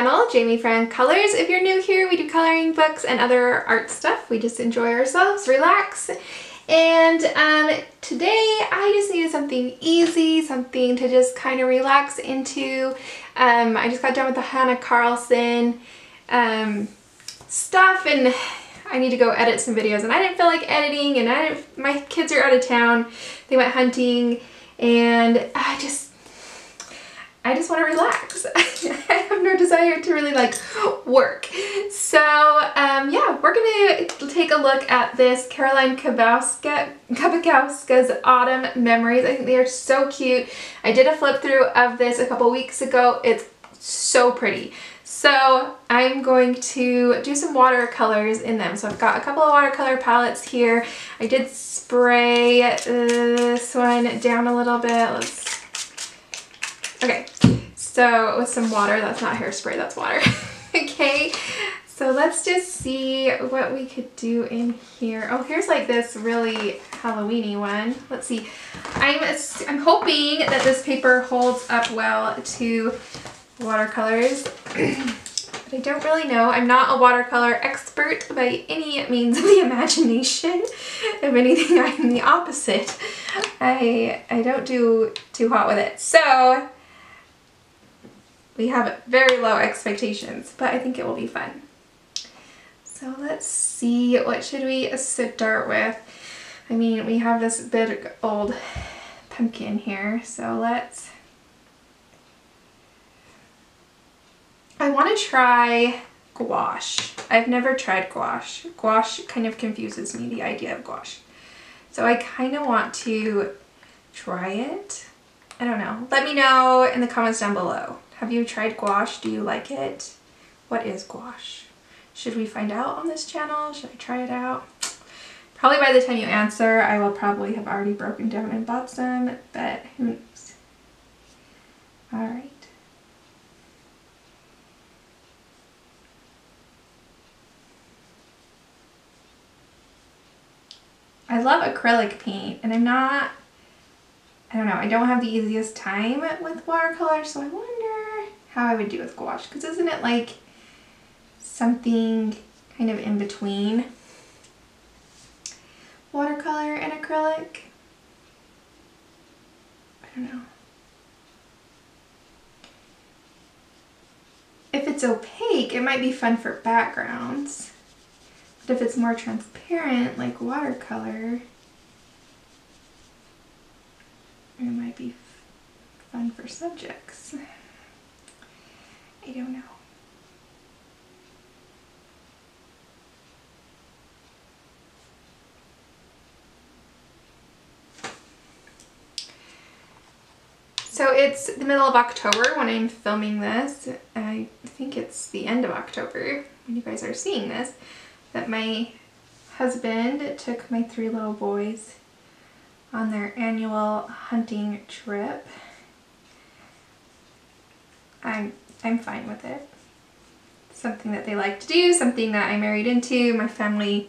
channel, JamiFran Colors. If you're new here, we do coloring books and other art stuff. We just enjoy ourselves, relax. And um, today I just needed something easy, something to just kind of relax into. Um, I just got done with the Hanna Karlzon um, stuff and I need to go edit some videos and I didn't feel like editing and I my kids are out of town. They went hunting and I just I just want to relax. I have no desire to really like work. So um, yeah, we're going to take a look at this Caroline Kabowska, Kabakowska's Autumn Memories. I think they are so cute. I did a flip through of this a couple weeks ago. It's so pretty. So I'm going to do some watercolors in them. So I've got a couple of watercolor palettes here. I did spray this one down a little bit. Let's Okay, so with some water, that's not hairspray, that's water. okay, so let's just see what we could do in here. Oh, here's like this really Halloweeny one. Let's see. I'm, I'm hoping that this paper holds up well to watercolors. but I don't really know. I'm not a watercolor expert by any means of the imagination. If anything, I'm the opposite. I, I don't do too hot with it. So we have very low expectations, but I think it will be fun. So let's see, what should we start with? I mean, we have this big old pumpkin here, so let's... I want to try gouache. I've never tried gouache. Gouache kind of confuses me, the idea of gouache. So I kind of want to try it. I don't know. Let me know in the comments down below. Have you tried gouache? Do you like it? What is gouache? Should we find out on this channel? Should I try it out? Probably by the time you answer, I will probably have already broken down and bought some, but who knows? Alright. I love acrylic paint, and I'm not, I don't know, I don't have the easiest time with watercolor, so I wonder how I would do with gouache because isn't it like something kind of in between watercolor and acrylic? I don't know. If it's opaque, it might be fun for backgrounds. But if it's more transparent, like watercolor, it might be fun for subjects. I don't know. So it's the middle of October when I'm filming this. I think it's the end of October when you guys are seeing this. That my husband took my three little boys on their annual hunting trip. I'm I'm fine with it. Something that they like to do, something that I married into. My family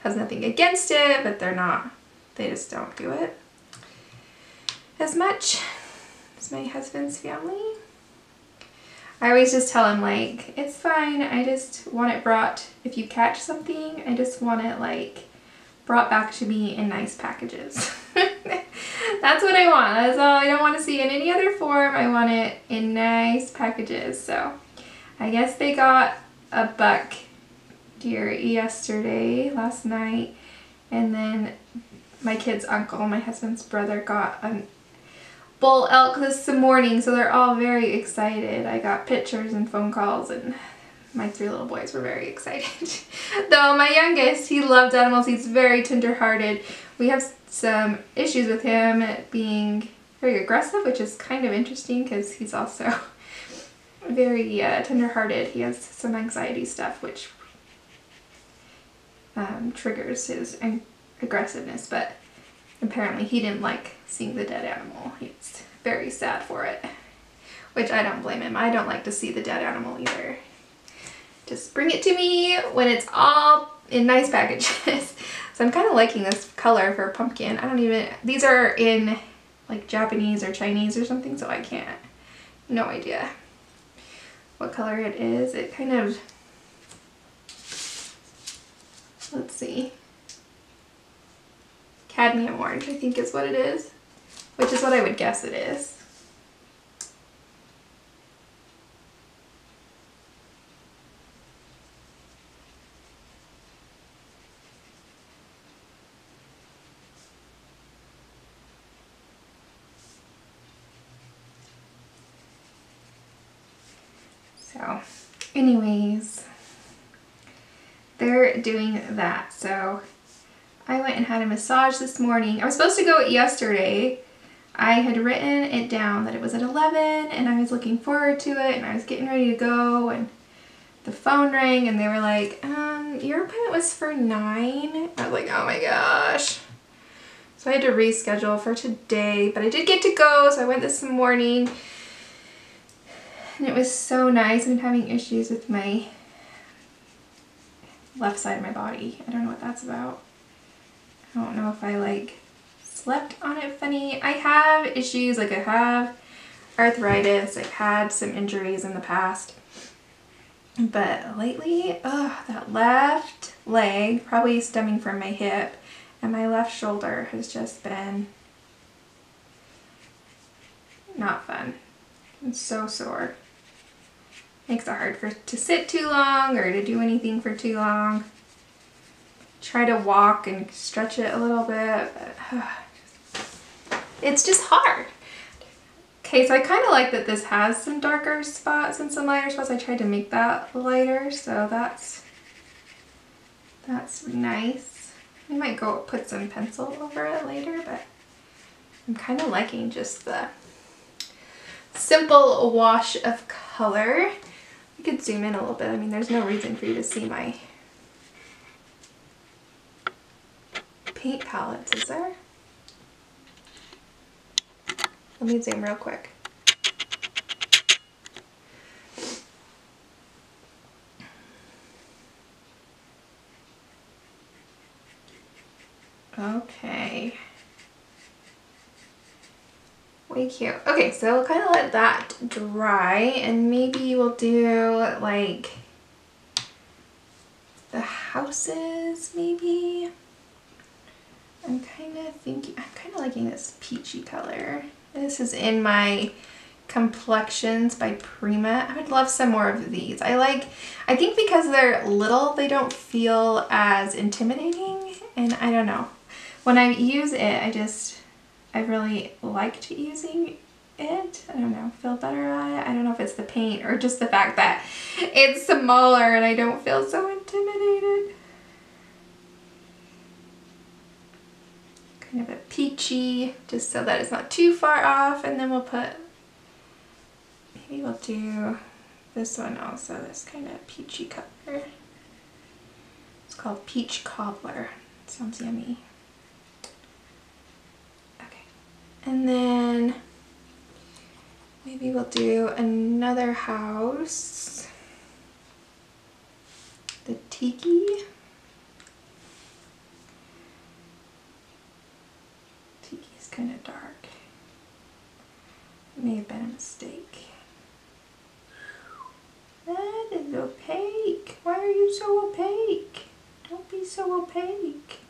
has nothing against it, but they're not, they just don't do it as much as my husband's family. I always just tell him like, it's fine, I just want it brought, if you catch something, I just want it like brought back to me in nice packages. That's what I want. That's all I don't want to see in any other form. I want it in nice packages. So I guess they got a buck deer yesterday, last night. And then my kid's uncle, my husband's brother, got a bull elk this morning. So they're all very excited. I got pictures and phone calls and my three little boys were very excited. Though my youngest, he loves animals. He's very tender-hearted. We have some issues with him being very aggressive, which is kind of interesting because he's also very uh, tender-hearted. He has some anxiety stuff, which um, triggers his aggressiveness, but apparently he didn't like seeing the dead animal. He's very sad for it, which I don't blame him. I don't like to see the dead animal either. Just bring it to me when it's all in nice packages. so I'm kind of liking this color for pumpkin. I don't even, these are in like Japanese or Chinese or something, so I can't, no idea what color it is. It kind of, let's see, cadmium orange I think is what it is, which is what I would guess it is. So anyways, they're doing that. So I went and had a massage this morning. I was supposed to go yesterday. I had written it down that it was at 11 and I was looking forward to it and I was getting ready to go and the phone rang and they were like, um, your appointment was for 9. I was like, oh my gosh. So I had to reschedule for today, but I did get to go, so I went this morning. And it was so nice. I've been having issues with my left side of my body. I don't know what that's about. I don't know if I like slept on it funny. I have issues, like I have arthritis. I've had some injuries in the past. But lately, ugh, that left leg, probably stemming from my hip, and my left shoulder has just been not fun. It's so sore. Makes it hard for to sit too long or to do anything for too long. Try to walk and stretch it a little bit, but uh, it's just hard. Okay, so I kind of like that this has some darker spots and some lighter spots. I tried to make that lighter, so that's that's nice. I might go put some pencil over it later, but I'm kind of liking just the simple wash of color. Could zoom in a little bit. I mean, there's no reason for you to see my paint palettes, is there? Let me zoom real quick. Okay. Way cute. Okay, so we'll kind of let that dry and maybe we'll do like the houses maybe. I'm kind of thinking, I'm kind of liking this peachy color. This is in my complexions by Prima. I would love some more of these. I like, I think because they're little, they don't feel as intimidating and I don't know. When I use it, I just, I really liked using it. I don't know, feel better at it. I don't know if it's the paint or just the fact that it's smaller and I don't feel so intimidated. Kind of a peachy, just so that it's not too far off. And then we'll put, maybe we'll do this one also, this kind of peachy color. It's called Peach Cobbler. Sounds yummy. And then maybe we'll do another house. The tiki. Tiki is kind of dark. May have been a mistake. That is opaque. Why are you so opaque? Don't be so opaque.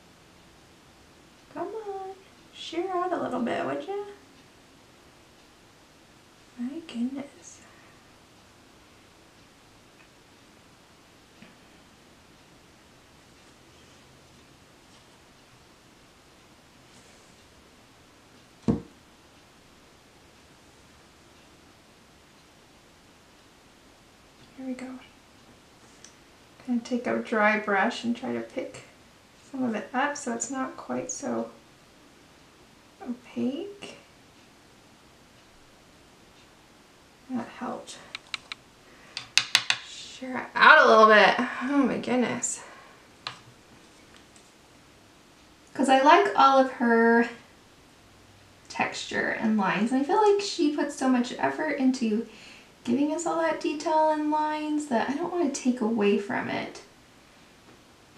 Come on sheer out a little bit, would you? My goodness. Here we go. Gonna take a dry brush and try to pick some of it up so it's not quite so opaque. That helped. Share out a little bit. Oh my goodness. Because I like all of her texture and lines. And I feel like she puts so much effort into giving us all that detail and lines that I don't want to take away from it.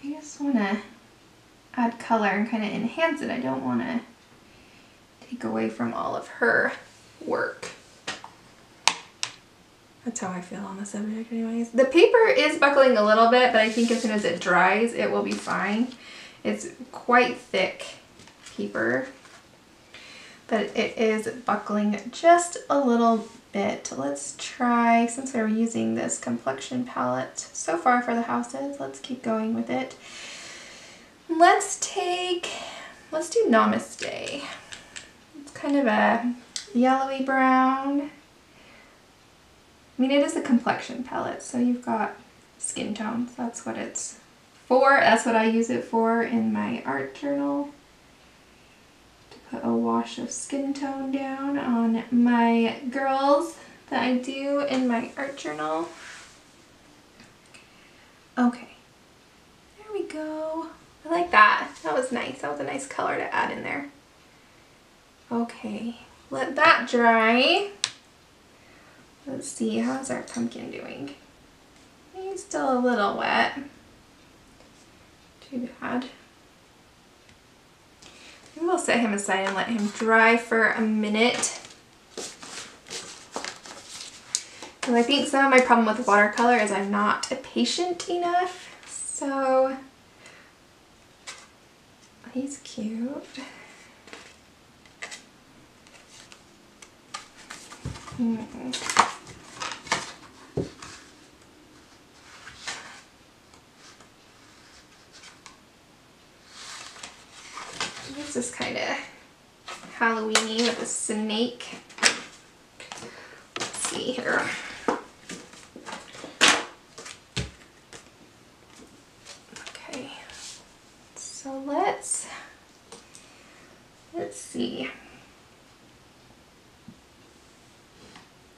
I just want to add color and kind of enhance it. I don't want to take away from all of her work. That's how I feel on the subject anyways. The paper is buckling a little bit, but I think as soon as it dries, it will be fine. It's quite thick paper, but it is buckling just a little bit. Let's try, since we're using this complexion palette so far for the houses, let's keep going with it. Let's take, let's do Namaste. Kind of a yellowy brown. I mean, it is a complexion palette, so you've got skin tones. That's what it's for. That's what I use it for in my art journal. To put a wash of skin tone down on my girls that I do in my art journal. Okay, there we go. I like that. That was nice. That was a nice color to add in there. Okay, let that dry. Let's see, how's our pumpkin doing? He's still a little wet. Too bad. We'll set him aside and let him dry for a minute. And I think some of my problem with watercolor is I'm not patient enough. So he's cute. This is kind of Halloweeny with a snake. Let's see here. Okay, so let's let's see.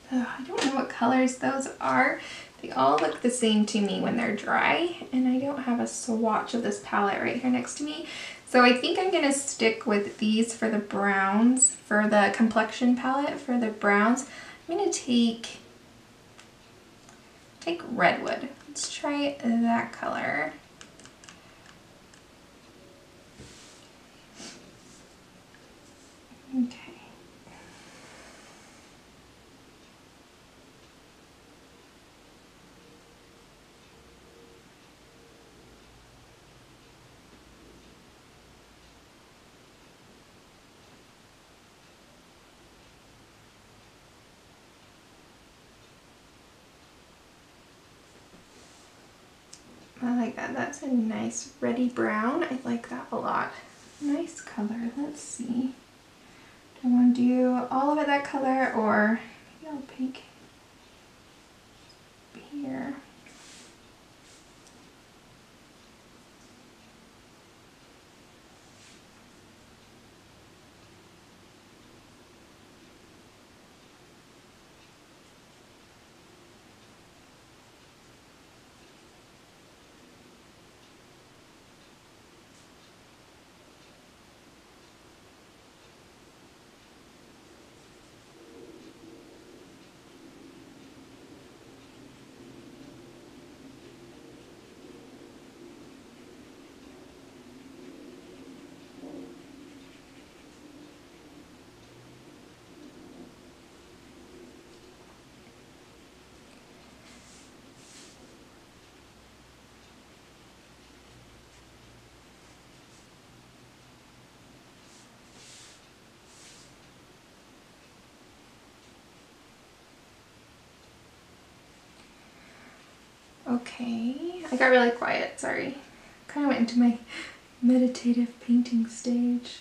Oh, I don't know what colors those are. They all look the same to me when they're dry, and I don't have a swatch of this palette right here next to me. So I think I'm going to stick with these for the browns, for the complexion palette, for the browns. I'm going to take, take Redwood. Let's try that color. Okay. I like that. That's a nice reddy brown. I like that a lot. Nice color. Let's see. Do I want to do all of it that color or yellow pink here? Okay, I got really quiet, sorry. Kind of went into my meditative painting stage.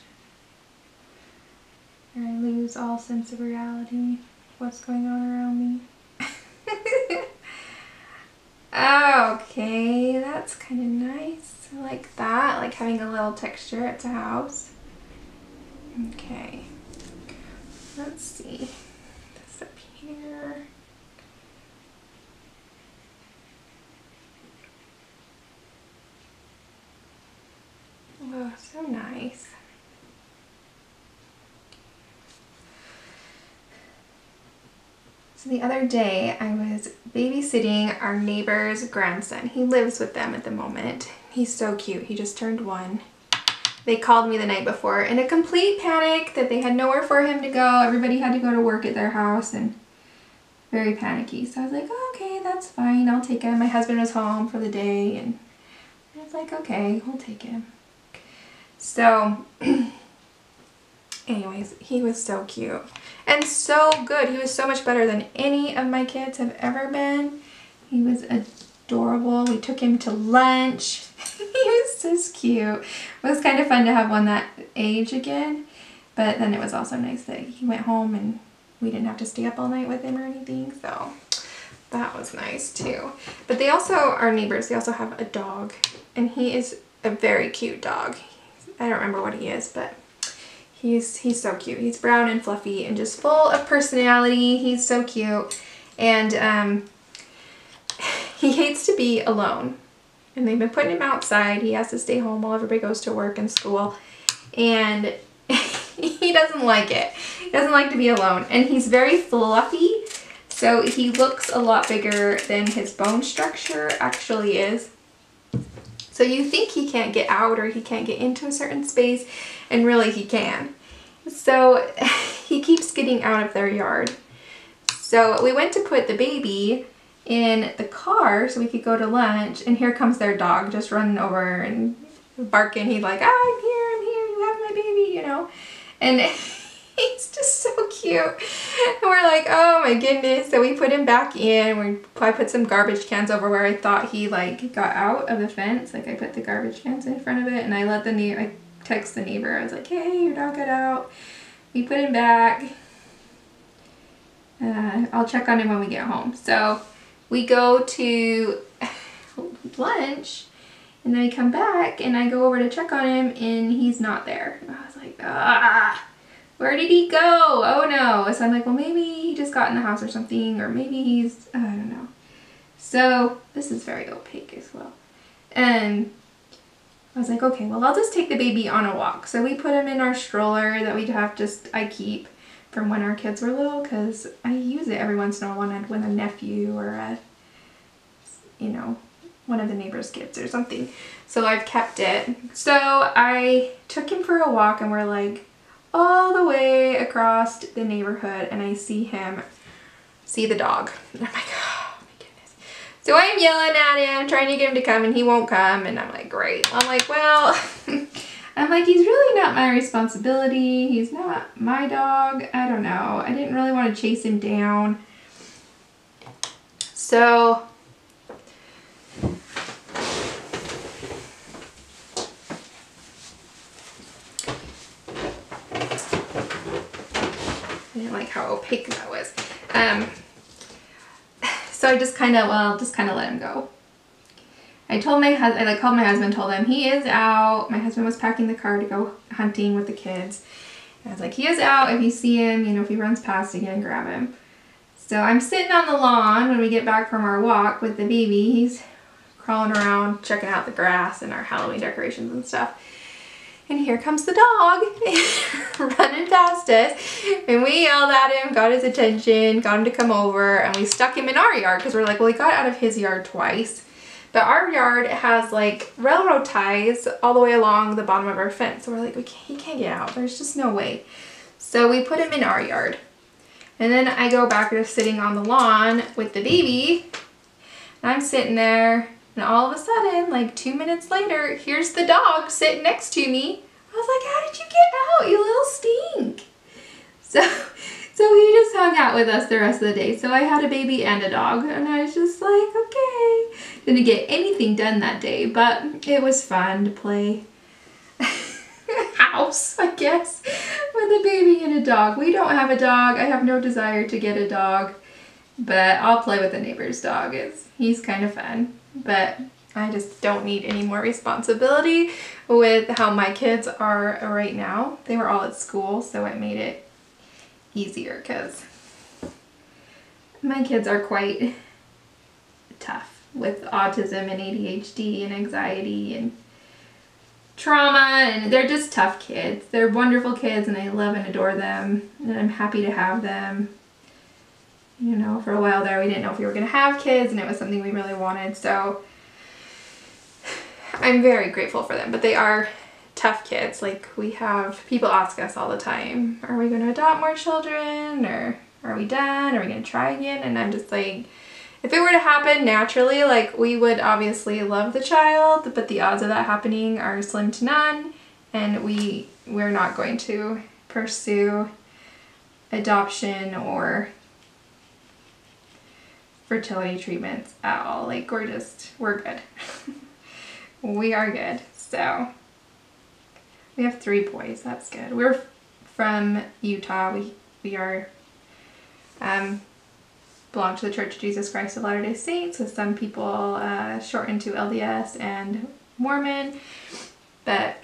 Where I lose all sense of reality, what's going on around me. okay, that's kind of nice. I like that, like having a little texture. It's a house. Okay, let's see. This up here. Oh, so nice. So the other day I was babysitting our neighbor's grandson. He lives with them at the moment. He's so cute. He just turned one. They called me the night before in a complete panic that they had nowhere for him to go. Everybody had to go to work at their house and very panicky. So I was like, okay, that's fine. I'll take him. My husband was home for the day and I was like, okay, we'll take him. So anyways, he was so cute and so good. He was so much better than any of my kids have ever been. He was adorable. We took him to lunch. he was just cute. It was kind of fun to have one that age again. But then it was also nice that he went home and we didn't have to stay up all night with him or anything. So that was nice too. But they also, our neighbors, they also have a dog. And he is a very cute dog. I don't remember what he is, but he's he's so cute. He's brown and fluffy and just full of personality. He's so cute. And um, he hates to be alone. And they've been putting him outside. He has to stay home while everybody goes to work and school. And he doesn't like it. He doesn't like to be alone. And he's very fluffy. So he looks a lot bigger than his bone structure actually is. So you think he can't get out or he can't get into a certain space and really he can. So he keeps getting out of their yard. So we went to put the baby in the car so we could go to lunch and here comes their dog just running over and barking. He's like, I'm here, I'm here, you have my baby, you know. And he's just so cute. And we're like, oh my goodness. So we put him back in. We I put some garbage cans over where I thought he like got out of the fence. Like I put the garbage cans in front of it and I let the neighbor, I text the neighbor. I was like, hey, your dog got out. We put him back. Uh, I'll check on him when we get home. So we go to lunch and then I come back and I go over to check on him and he's not there. I was like, ah, where did he go? Oh no. So I'm like, well, maybe he just got in the house or something, or maybe he's, I don't know. So this is very opaque as well. And I was like, okay, well, I'll just take the baby on a walk. So we put him in our stroller that we'd have just, I keep from when our kids were little because I use it every once in a while when a nephew or a, you know, one of the neighbor's kids or something. So I've kept it. So I took him for a walk and we're like all the way across the neighborhood and I see him, see the dog. And I'm like, oh my goodness. So I'm yelling at him, trying to get him to come and he won't come. And I'm like, great. I'm like, well, I'm like, he's really not my responsibility. He's not my dog. I don't know. I didn't really want to chase him down. So I didn't like how opaque that was. Um, so I just kind of, well, just kind of let him go. I told my husband, I like called my husband, told him he is out. My husband was packing the car to go hunting with the kids. And I was like, he is out. If you see him, you know, if he runs past again, grab him. So I'm sitting on the lawn when we get back from our walk with the baby. He's crawling around, checking out the grass and our Halloween decorations and stuff. And here comes the dog running past us. And we yelled at him, got his attention, got him to come over, and we stuck him in our yard because we're like, well, he got out of his yard twice. But our yard has like railroad ties all the way along the bottom of our fence. So we're like, we can't, he can't get out. There's just no way. So we put him in our yard. And then I go back to sitting on the lawn with the baby. And I'm sitting there and all of a sudden, like two minutes later, here's the dog sitting next to me. I was like, how did you get out, you little stink? So, so he just hung out with us the rest of the day. So I had a baby and a dog and I was just like, okay. Didn't get anything done that day, but it was fun to play house, I guess, with a baby and a dog. We don't have a dog. I have no desire to get a dog, but I'll play with the neighbor's dog. It's, he's kind of fun but I just don't need any more responsibility with how my kids are right now. They were all at school, so it made it easier because my kids are quite tough with autism and ADHD and anxiety and trauma and they're just tough kids. They're wonderful kids and I love and adore them and I'm happy to have them you know, for a while there we didn't know if we were going to have kids and it was something we really wanted. So I'm very grateful for them, but they are tough kids. Like we have people ask us all the time, are we going to adopt more children or Are we done? Are we gonna try again? And I'm just like, if it were to happen naturally, like we would obviously love the child, but the odds of that happening are slim to none. And we, we're not going to pursue adoption or fertility treatments at all. Like we're just, we're good. we are good. So we have three boys. That's good. We're from Utah. We, we are, um, belong to the Church of Jesus Christ of Latter-day Saints with some people uh, shortened to LDS and Mormon. But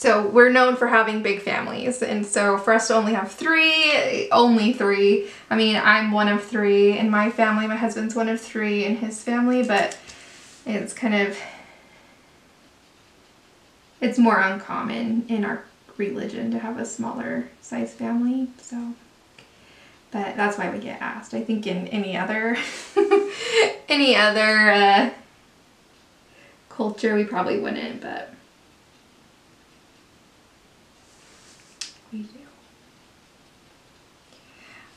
so we're known for having big families. And so for us to only have three, only three, I mean, I'm one of three in my family. My husband's one of three in his family, but it's kind of, it's more uncommon in our religion to have a smaller size family. So, but that's why we get asked. I think in any other, any other uh, culture, we probably wouldn't, but we do.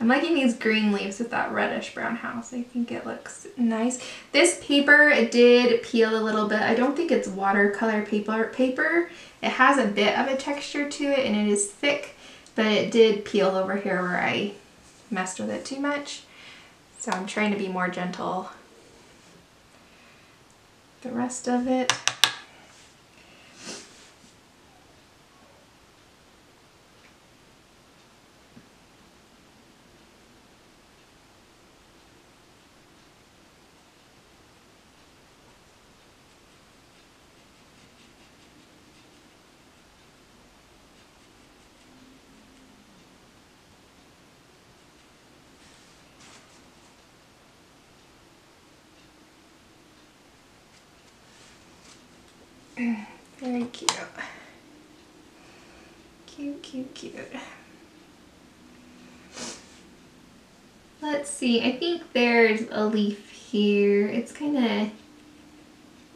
I'm liking these green leaves with that reddish brown house. I think it looks nice. This paper, it did peel a little bit. I don't think it's watercolor paper. paper. It has a bit of a texture to it and it is thick, but it did peel over here where I messed with it too much. So I'm trying to be more gentle. The rest of it. Very cute. Cute, cute, cute. Let's see, I think there's a leaf here. It's kind of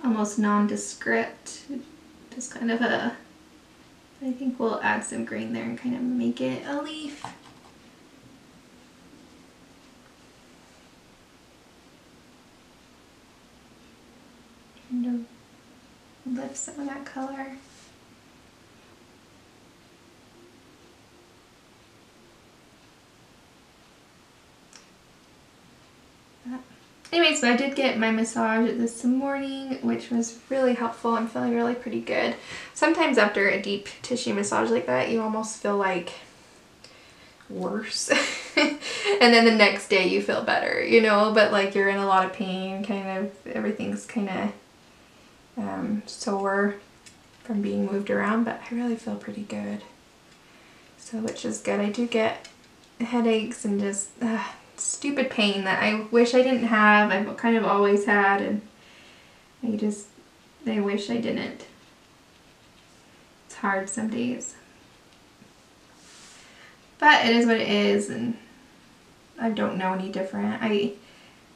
almost nondescript. Just kind of a, I think we'll add some green there and kind of make it a leaf. Lift some of that color. Anyway, so I did get my massage this morning, which was really helpful. I'm feeling really pretty good. Sometimes after a deep tissue massage like that, you almost feel like worse. and then the next day you feel better, you know, but like you're in a lot of pain, kind of, everything's kind of um, sore from being moved around, but I really feel pretty good. So which is good. I do get headaches and just stupid pain that I wish I didn't have. I've kind of always had and I just, I wish I didn't. It's hard some days. But it is what it is and I don't know any different. I,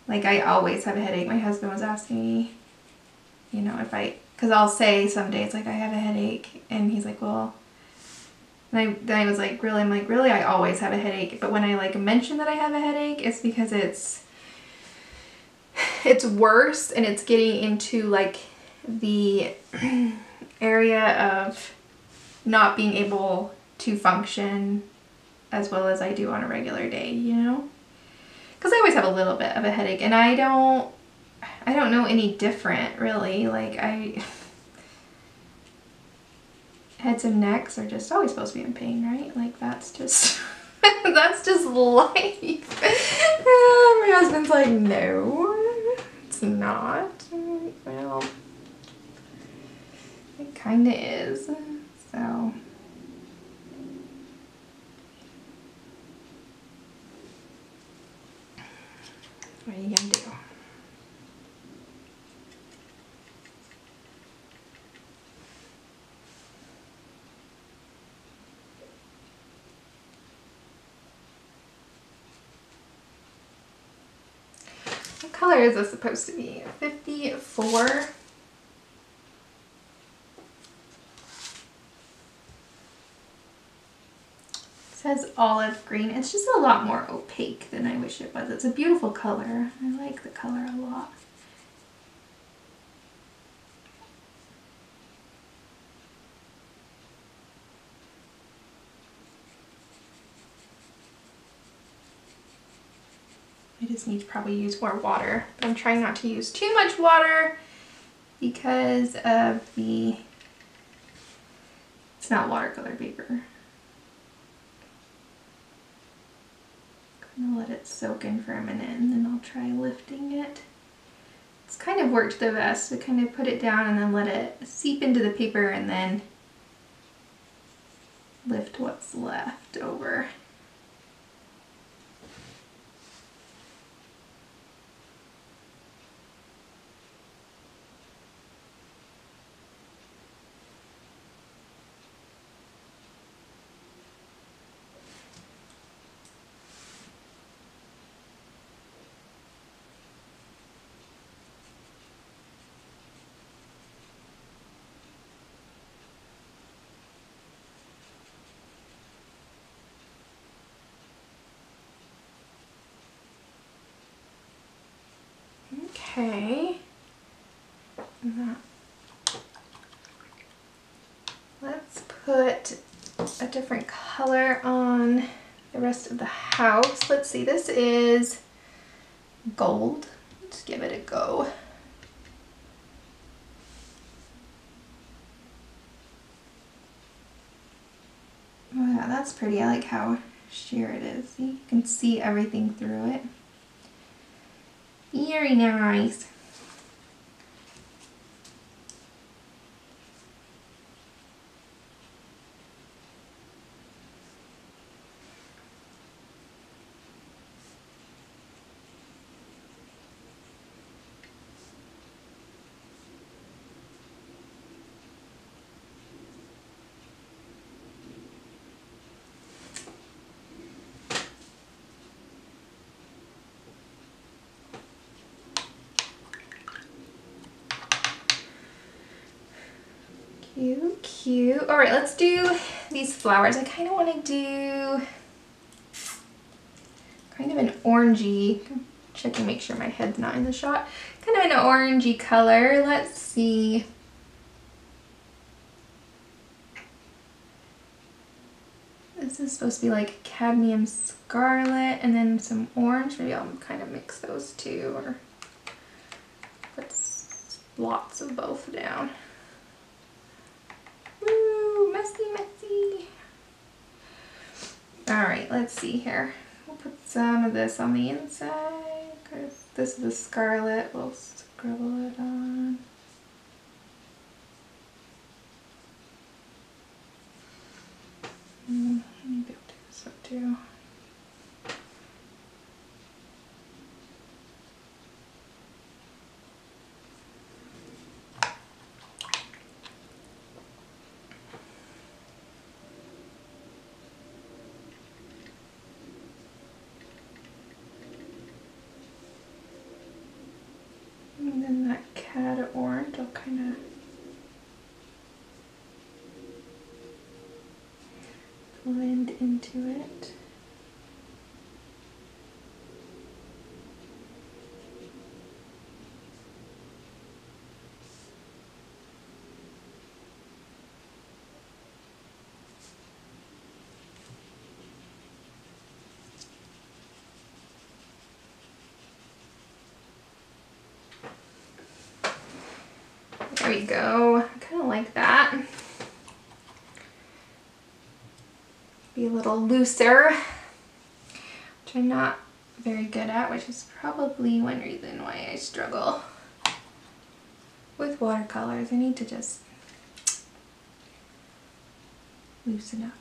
like I always have a headache. My husband was asking me you know, if I, because I'll say some days like I have a headache, and he's like, well, and I, then I was like, really? I'm like, really? I always have a headache. But when I like mention that I have a headache, it's because it's, it's worse and it's getting into like the area of not being able to function as well as I do on a regular day, you know? Because I always have a little bit of a headache and I don't I don't know any different really. Like I, heads and necks are just always supposed to be in pain, right? Like that's just, that's just life. My husband's like, no, it's not. Well, it kind of is. So. What are you gonna do? Color is this supposed to be? 54. It says olive green. It's just a lot more opaque than I wish it was. It's a beautiful color. I like the color a lot. Need to probably use more water. But I'm trying not to use too much water because of the, it's not watercolor paper. Gonna let it soak in for a minute and then I'll try lifting it. It's kind of worked the best to kind of put it down and then let it seep into the paper and then lift what's left over. Okay. Let's put a different color on the rest of the house. Let's see, this is gold. Let's give it a go. Oh yeah, that's pretty. I like how sheer it is. You can see everything through it. Very nice. Cute, cute. All right, let's do these flowers. I kind of want to do kind of an orangey, check and make sure my head's not in the shot, kind of an orangey color. Let's see. This is supposed to be like cadmium scarlet and then some orange. Maybe I'll kind of mix those two or put lots of both down. Messy, messy. All right, let's see here. We'll put some of this on the inside this is the scarlet. We'll scribble it on. Mm, maybe I'll do this one too. And then that cad orange, I'll kind of blend into it. There we go. I kind of like that. Be a little looser, which I'm not very good at, which is probably one reason why I struggle with watercolors. I need to just loosen up.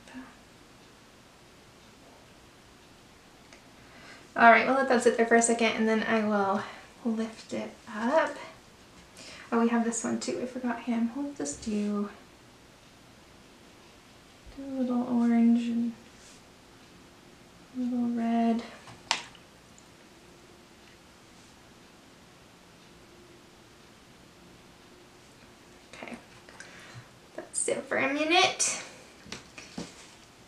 Alright, we'll let that sit there for a second and then I will lift it up. Oh, we have this one too. I forgot him. We'll just do, do little orange and a little red. Okay, that's it for a minute.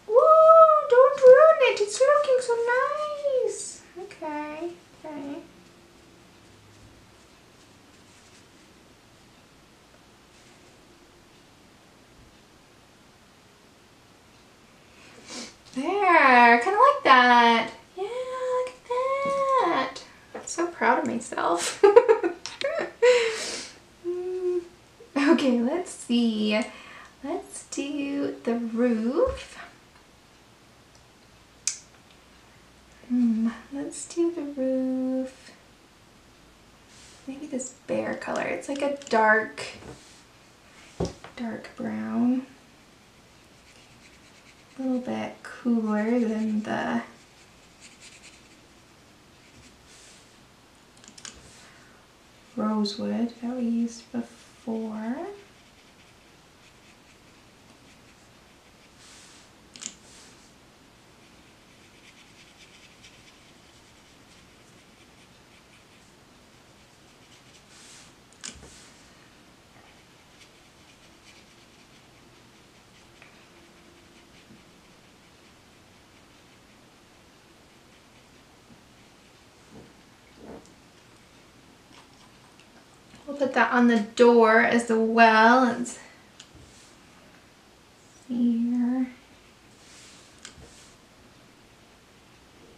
Whoa! Don't ruin it, it's looking so nice. Okay, okay. There, kind of like that. Yeah, look at that. I'm so proud of myself. Okay, let's see. Let's do the roof. Hmm, let's do the roof. Maybe this bear color. It's like a dark, dark brown. A little bit cooler than the rosewood that we used before. We'll put that on the door as well. See here.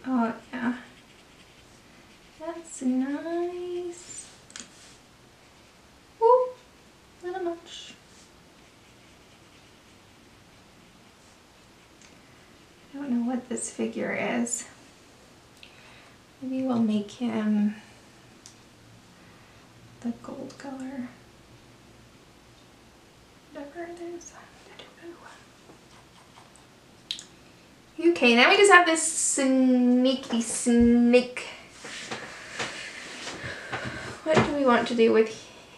Oh yeah. That's nice. A little much. I don't know what this figure is. Maybe we'll make him the gold color. Whatever it is. I don't know. Okay, now we just have this sneaky snake. What do we want to do with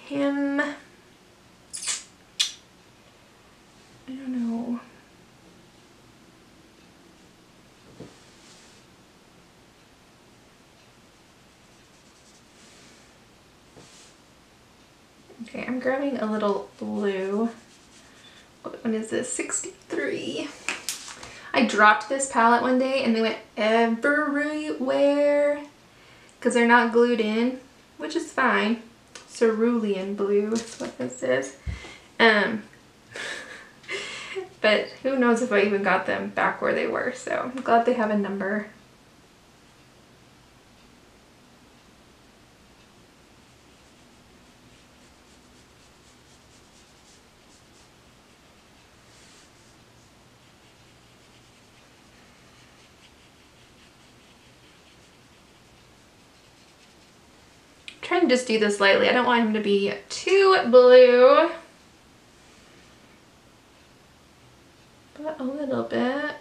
him? I don't know. Okay, I'm grabbing a little blue. What one is this? 63. I dropped this palette one day and they went everywhere because they're not glued in, which is fine. Cerulean blue is what this is. Um, but who knows if I even got them back where they were, so I'm glad they have a number. Just do this lightly. I don't want him to be too blue. But a little bit.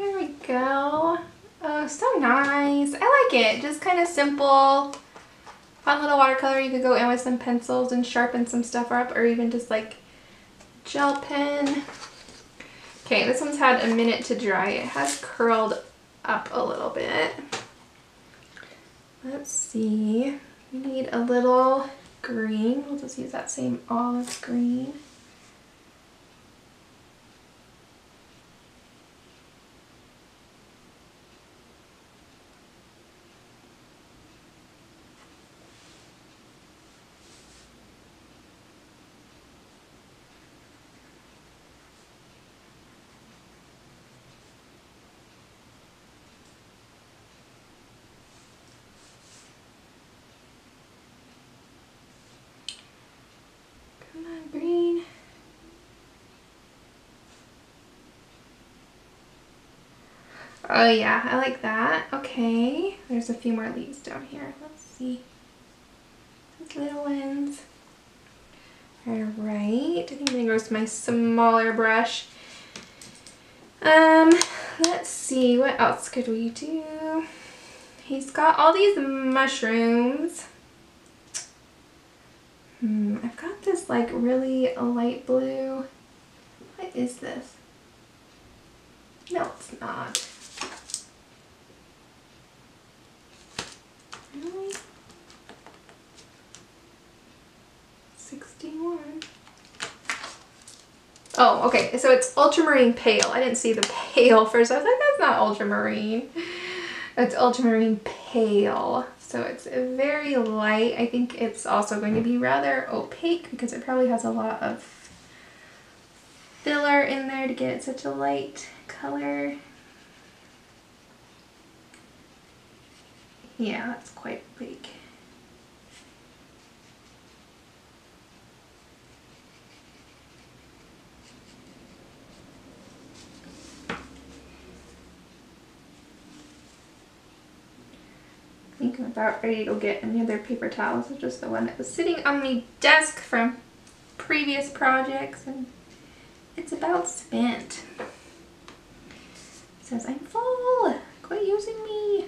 There we go. Oh, so nice. I like it. Just kind of simple, fun little watercolor. You could go in with some pencils and sharpen some stuff up or even just like gel pen. Okay, this one's had a minute to dry. It has curled up a little bit. Let's see. We need a little green. We'll just use that same olive green. Come on, green. Oh yeah, I like that. Okay, there's a few more leaves down here. Let's see. Those little ones. Alright, I think I'm gonna go with my smaller brush. Um, let's see, what else could we do? He's got all these mushrooms. Hmm, I've got this like really light blue. What is this? No, it's not. Really? 61. Oh, okay, so it's ultramarine pale. I didn't see the pale first. I was like, that's not ultramarine. It's ultramarine pale. So it's very light. I think it's also going to be rather opaque because it probably has a lot of filler in there to get it such a light color. Yeah, that's quite big. I think I'm about ready to go get another paper towel. Is just the one that was sitting on my desk from previous projects and it's about spent. It says, I'm full, quit using me.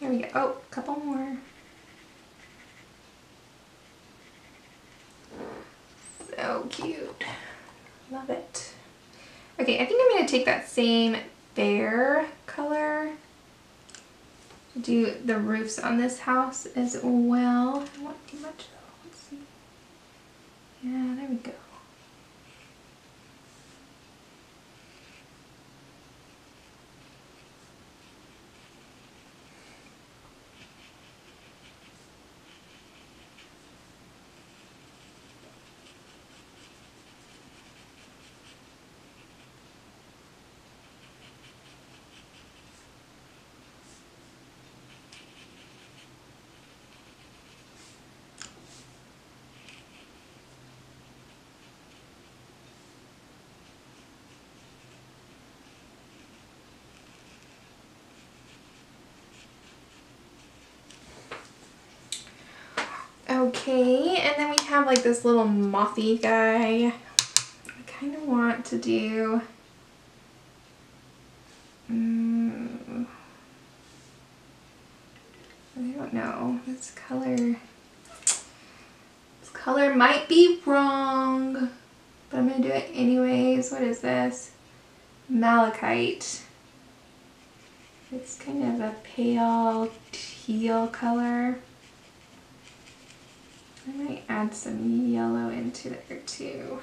There we go. Oh, a couple more. So cute. Love it. Okay, I think I'm going to take that same bear color do the roofs on this house as well. I want too much though. Let's see. Yeah, there we go. Okay, and then we have like this little mothy guy. I kind of want to do... Um, I don't know. This color... This color might be wrong, but I'm going to do it anyways. What is this? Malachite. It's kind of a pale teal color. I might add some yellow into there too.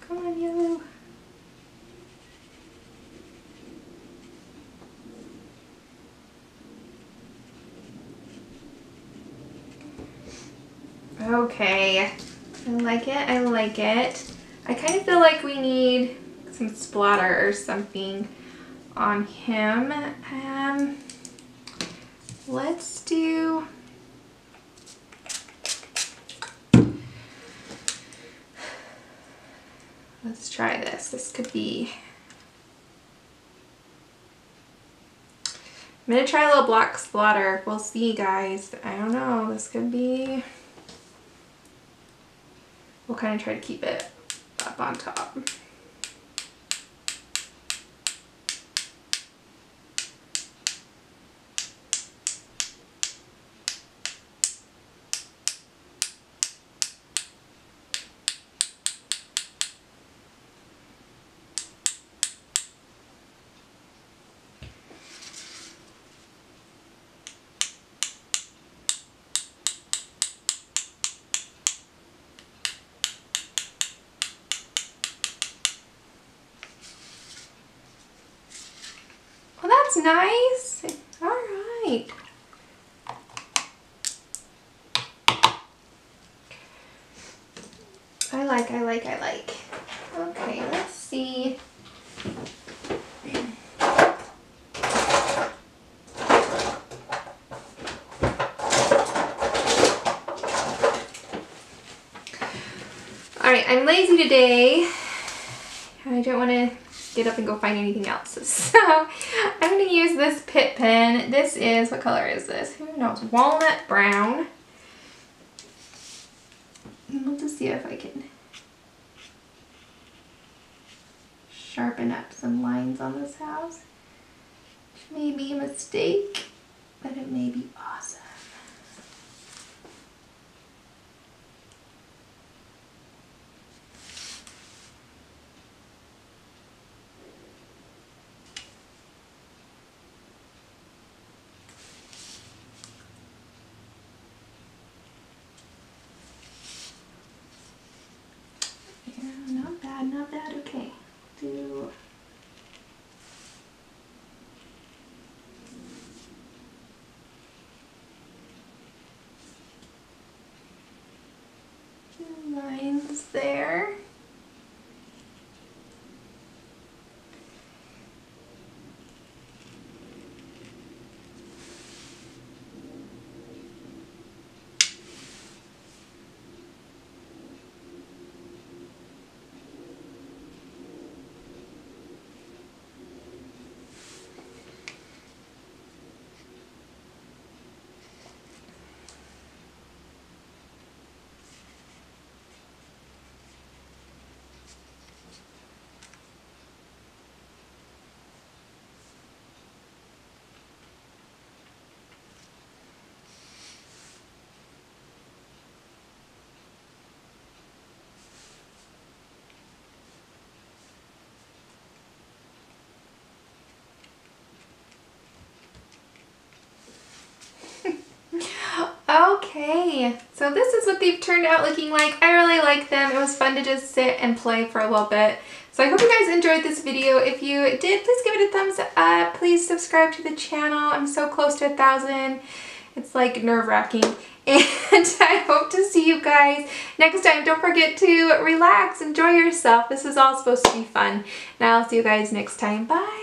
Come on, yellow. Okay, I like it, I like it. I kind of feel like we need some splatter or something on him. Um, let's do... Let's try this. This could be... I'm going to try a little black splatter. We'll see, guys. I don't know. This could be... We'll kind of try to keep it up on nice. All right. I like, I like, I like. Okay, let's see. Alright, I'm lazy today. I don't want to get up and go find anything else. So going to use this Pitt pen. This is, what color is this? Who knows? Walnut brown. We'll just see if I can sharpen up some lines on this house. Which may be a mistake, but it may be awesome. not bad, okay. Do lines there. Okay, so this is what they've turned out looking like. I really like them. It was fun to just sit and play for a little bit. So I hope you guys enjoyed this video. If you did, please give it a thumbs up. Please subscribe to the channel. I'm so close to a thousand. It's like nerve-wracking. And I hope to see you guys next time. Don't forget to relax, enjoy yourself. This is all supposed to be fun. And I'll see you guys next time. Bye!